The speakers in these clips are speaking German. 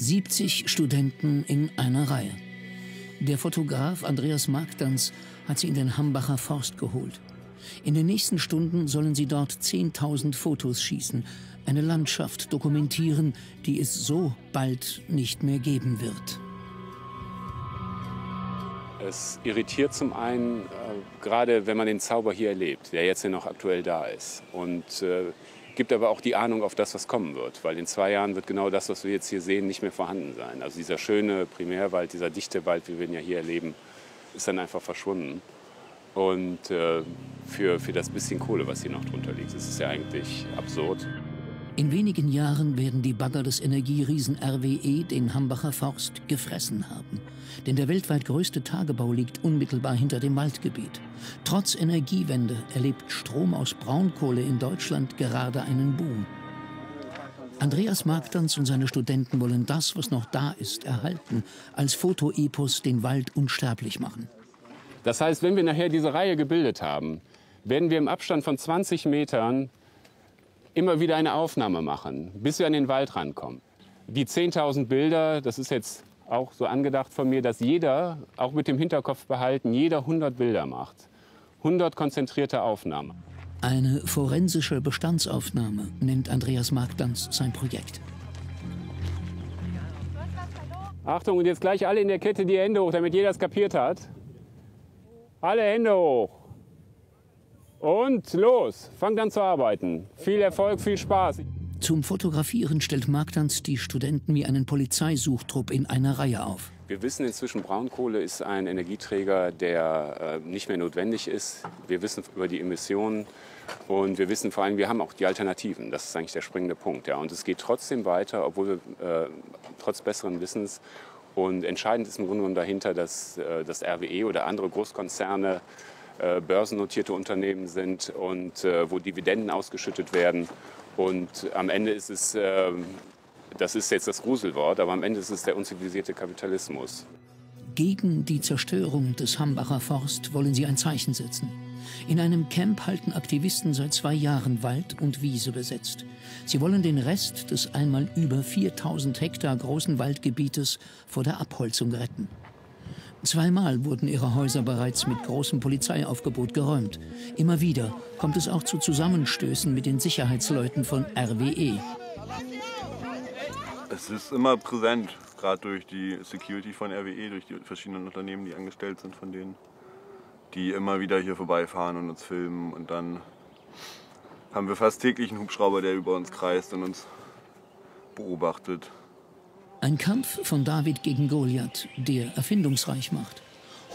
70 Studenten in einer Reihe. Der Fotograf Andreas Magdans hat sie in den Hambacher Forst geholt. In den nächsten Stunden sollen sie dort 10.000 Fotos schießen, eine Landschaft dokumentieren, die es so bald nicht mehr geben wird. Es irritiert zum einen, äh, gerade wenn man den Zauber hier erlebt, der jetzt ja noch aktuell da ist. Und äh, gibt aber auch die Ahnung auf das, was kommen wird. Weil in zwei Jahren wird genau das, was wir jetzt hier sehen, nicht mehr vorhanden sein. Also dieser schöne Primärwald, dieser dichte Wald, wie wir ihn ja hier erleben, ist dann einfach verschwunden. Und äh, für, für das bisschen Kohle, was hier noch drunter liegt, ist es ja eigentlich absurd. In wenigen Jahren werden die Bagger des Energieriesen RWE den Hambacher Forst gefressen haben. Denn der weltweit größte Tagebau liegt unmittelbar hinter dem Waldgebiet. Trotz Energiewende erlebt Strom aus Braunkohle in Deutschland gerade einen Boom. Andreas Magdans und seine Studenten wollen das, was noch da ist, erhalten, als Fotoepos den Wald unsterblich machen. Das heißt, wenn wir nachher diese Reihe gebildet haben, werden wir im Abstand von 20 Metern immer wieder eine Aufnahme machen, bis wir an den Wald rankommen. Die 10.000 Bilder, das ist jetzt auch so angedacht von mir, dass jeder, auch mit dem Hinterkopf behalten, jeder 100 Bilder macht. 100 konzentrierte Aufnahmen. Eine forensische Bestandsaufnahme nennt Andreas Markdanz sein Projekt. Achtung, und jetzt gleich alle in der Kette die Hände hoch, damit jeder es kapiert hat. Alle Hände hoch. Und los, fangt an zu arbeiten. Viel Erfolg, viel Spaß. Zum Fotografieren stellt Marktans die Studenten wie einen Polizeisuchtrupp in einer Reihe auf. Wir wissen inzwischen, Braunkohle ist ein Energieträger, der äh, nicht mehr notwendig ist. Wir wissen über die Emissionen und wir wissen vor allem, wir haben auch die Alternativen. Das ist eigentlich der springende Punkt. Ja. Und es geht trotzdem weiter, obwohl wir äh, trotz besseren Wissens. Und entscheidend ist im Grunde genommen dahinter, dass äh, das RWE oder andere Großkonzerne äh, börsennotierte Unternehmen sind und äh, wo Dividenden ausgeschüttet werden. Und am Ende ist es, äh, das ist jetzt das Gruselwort, aber am Ende ist es der unzivilisierte Kapitalismus. Gegen die Zerstörung des Hambacher Forst wollen sie ein Zeichen setzen. In einem Camp halten Aktivisten seit zwei Jahren Wald und Wiese besetzt. Sie wollen den Rest des einmal über 4000 Hektar großen Waldgebietes vor der Abholzung retten. Zweimal wurden ihre Häuser bereits mit großem Polizeiaufgebot geräumt. Immer wieder kommt es auch zu Zusammenstößen mit den Sicherheitsleuten von RWE. Es ist immer präsent, gerade durch die Security von RWE, durch die verschiedenen Unternehmen, die angestellt sind von denen, die immer wieder hier vorbeifahren und uns filmen. Und dann haben wir fast täglich einen Hubschrauber, der über uns kreist und uns beobachtet. Ein Kampf von David gegen Goliath, der erfindungsreich macht.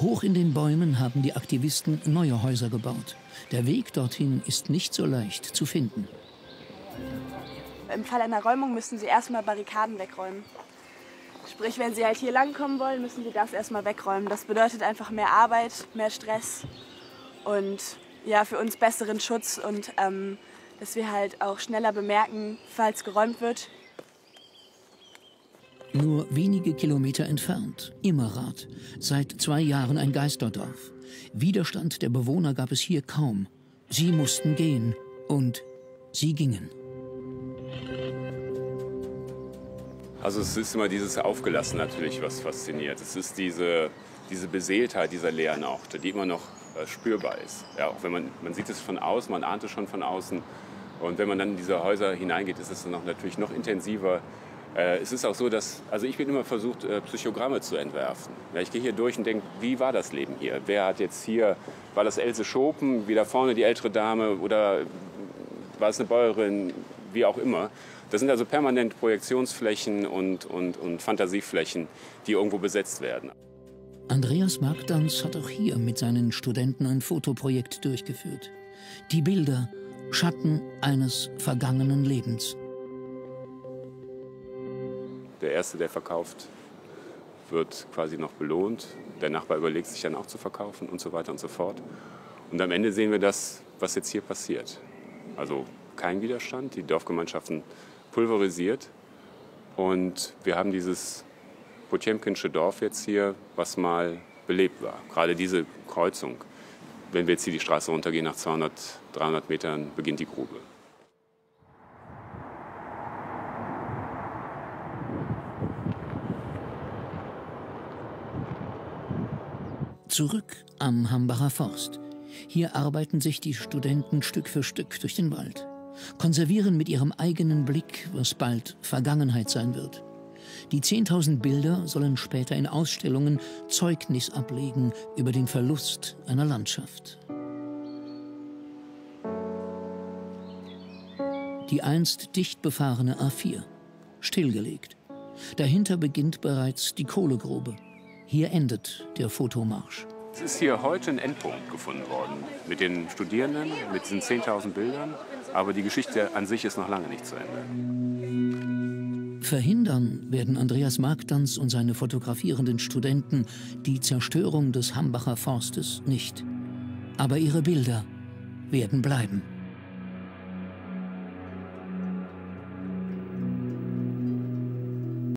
Hoch in den Bäumen haben die Aktivisten neue Häuser gebaut. Der Weg dorthin ist nicht so leicht zu finden. Im Fall einer Räumung müssen sie erstmal Barrikaden wegräumen. Sprich, wenn sie halt hier langkommen wollen, müssen sie das erstmal wegräumen. Das bedeutet einfach mehr Arbeit, mehr Stress und ja, für uns besseren Schutz und ähm, dass wir halt auch schneller bemerken, falls geräumt wird, nur wenige Kilometer entfernt, Immerath, seit zwei Jahren ein Geisterdorf. Widerstand der Bewohner gab es hier kaum. Sie mussten gehen und sie gingen. Also es ist immer dieses Aufgelassen natürlich, was fasziniert. Es ist diese, diese Beseeltheit dieser leeren Orte, die immer noch äh, spürbar ist. Ja, auch wenn man, man sieht es von außen, man ahnt es schon von außen. Und wenn man dann in diese Häuser hineingeht, ist es noch, natürlich noch intensiver es ist auch so, dass, also ich bin immer versucht, äh, Psychogramme zu entwerfen. Ich gehe hier durch und denke, wie war das Leben hier? Wer hat jetzt hier, war das Else Schopen, wie vorne die ältere Dame oder war es eine Bäuerin, wie auch immer. Das sind also permanent Projektionsflächen und, und, und Fantasieflächen, die irgendwo besetzt werden. Andreas Magdans hat auch hier mit seinen Studenten ein Fotoprojekt durchgeführt. Die Bilder, Schatten eines vergangenen Lebens. Der Erste, der verkauft, wird quasi noch belohnt. Der Nachbar überlegt sich dann auch zu verkaufen und so weiter und so fort. Und am Ende sehen wir das, was jetzt hier passiert. Also kein Widerstand, die Dorfgemeinschaften pulverisiert. Und wir haben dieses Potemkinsche Dorf jetzt hier, was mal belebt war. Gerade diese Kreuzung. Wenn wir jetzt hier die Straße runtergehen, nach 200, 300 Metern beginnt die Grube. Zurück am Hambacher Forst. Hier arbeiten sich die Studenten Stück für Stück durch den Wald, konservieren mit ihrem eigenen Blick, was bald Vergangenheit sein wird. Die 10.000 Bilder sollen später in Ausstellungen Zeugnis ablegen über den Verlust einer Landschaft. Die einst dicht befahrene A4, stillgelegt. Dahinter beginnt bereits die Kohlegrube. Hier endet der Fotomarsch. Es ist hier heute ein Endpunkt gefunden worden mit den Studierenden, mit diesen 10.000 Bildern. Aber die Geschichte an sich ist noch lange nicht zu Ende. Verhindern werden Andreas Marktanz und seine fotografierenden Studenten die Zerstörung des Hambacher Forstes nicht. Aber ihre Bilder werden bleiben.